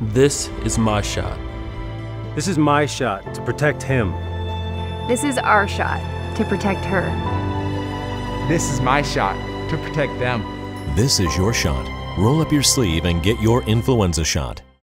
This is my shot. This is my shot to protect him. This is our shot to protect her. This is my shot to protect them. This is your shot. Roll up your sleeve and get your influenza shot.